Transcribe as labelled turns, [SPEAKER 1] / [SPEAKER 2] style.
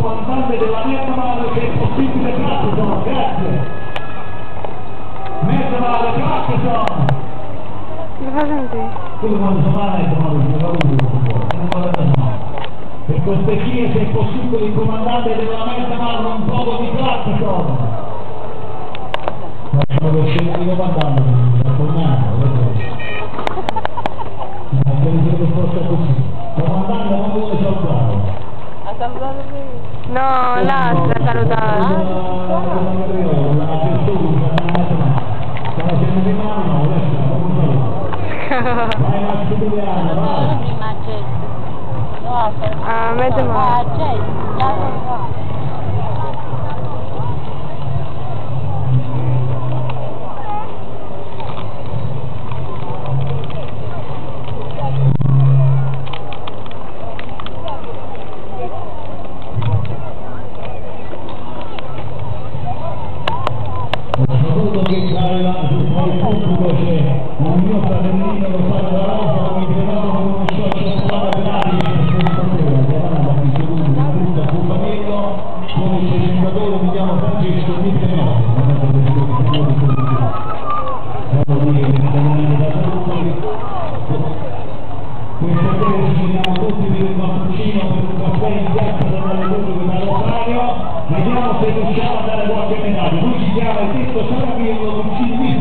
[SPEAKER 1] comandante della Metamar che è possibile Pratico, grazie. Pratico.
[SPEAKER 2] Lo fa sentire?
[SPEAKER 1] Quello quando sono male è sono Per queste chiese è possibile il comandante della Metamar un poco di Pratico. Ma lo scemo di comandante, mi sta tornando, vedete. Ma che mi risposta così.
[SPEAKER 2] No,
[SPEAKER 3] la la salutada.
[SPEAKER 2] Ah, mettimo.
[SPEAKER 3] Ah,
[SPEAKER 1] saputo che tra la- sul pubblico c'è un mio fratellino lo fa da Rosa, mi chiamato con uno socio Spada Draghi, che è spettatore, chiamata qui seduto in punta a Cupamello, con il presentatore mi chiamo Francesco il tutti, questa sera ci vediamo tutti per il mattuccino, per un caffè in piazza della Repubblica da Rosario, vediamo se riusciamo a dare. Lui si chiama il tetto Sarabello, Lucini